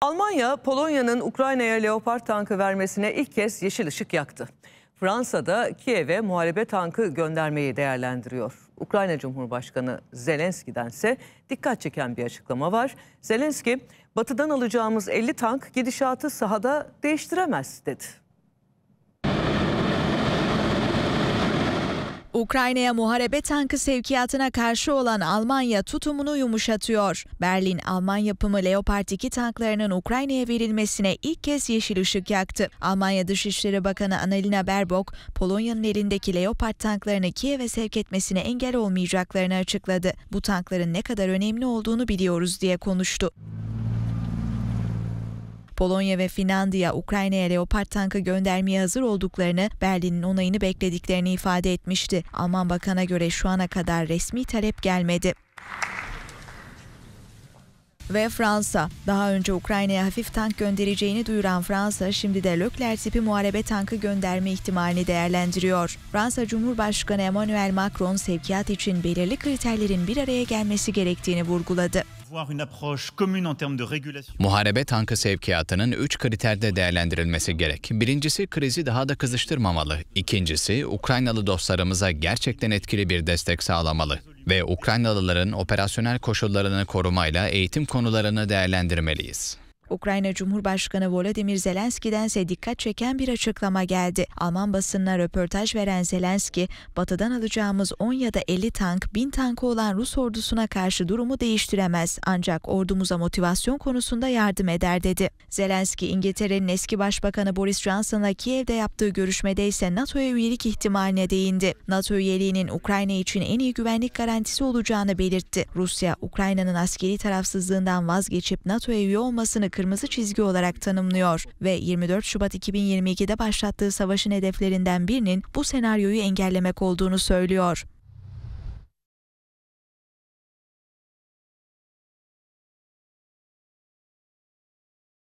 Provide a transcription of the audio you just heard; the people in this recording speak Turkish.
Almanya, Polonya'nın Ukrayna'ya Leopard tankı vermesine ilk kez yeşil ışık yaktı. Fransa da Kiev'e muharebe tankı göndermeyi değerlendiriyor. Ukrayna Cumhurbaşkanı Zelenski'den ise dikkat çeken bir açıklama var. Zelenski, batıdan alacağımız 50 tank gidişatı sahada değiştiremez dedi. Ukrayna'ya muharebe tankı sevkiyatına karşı olan Almanya tutumunu yumuşatıyor. Berlin, Alman yapımı Leopard 2 tanklarının Ukrayna'ya verilmesine ilk kez yeşil ışık yaktı. Almanya Dışişleri Bakanı Annalena Baerbock, Polonya'nın elindeki Leopard tanklarını Kiev'e sevk etmesine engel olmayacaklarını açıkladı. Bu tankların ne kadar önemli olduğunu biliyoruz diye konuştu. Polonya ve Finlandiya Ukrayna'ya Leopard tankı göndermeye hazır olduklarını, Berlin'in onayını beklediklerini ifade etmişti. Alman bakana göre şu ana kadar resmi talep gelmedi. Ve Fransa. Daha önce Ukrayna'ya hafif tank göndereceğini duyuran Fransa, şimdi de Leclerc tipi muharebe tankı gönderme ihtimalini değerlendiriyor. Fransa Cumhurbaşkanı Emmanuel Macron sevkiyat için belirli kriterlerin bir araya gelmesi gerektiğini vurguladı. Muharebe tankı sevkiyatının 3 kriterde değerlendirilmesi gerek. Birincisi krizi daha da kızıştırmamalı. İkincisi Ukraynalı dostlarımıza gerçekten etkili bir destek sağlamalı. Ve Ukraynalıların operasyonel koşullarını korumayla eğitim konularını değerlendirmeliyiz. Ukrayna Cumhurbaşkanı Volodymyr Zelenski'den ise dikkat çeken bir açıklama geldi. Alman basınına röportaj veren Zelenski, batıdan alacağımız 10 ya da 50 tank, 1000 tankı olan Rus ordusuna karşı durumu değiştiremez. Ancak ordumuza motivasyon konusunda yardım eder dedi. Zelenski, İngiltere'nin eski başbakanı Boris Johnson'la Kiev'de yaptığı görüşmede ise NATO'ya üyelik ihtimaline değindi. NATO üyeliğinin Ukrayna için en iyi güvenlik garantisi olacağını belirtti. Rusya, Ukrayna'nın askeri tarafsızlığından vazgeçip NATO'ya üye olmasını kırmızı çizgi olarak tanımlıyor ve 24 Şubat 2022'de başlattığı savaşın hedeflerinden birinin bu senaryoyu engellemek olduğunu söylüyor.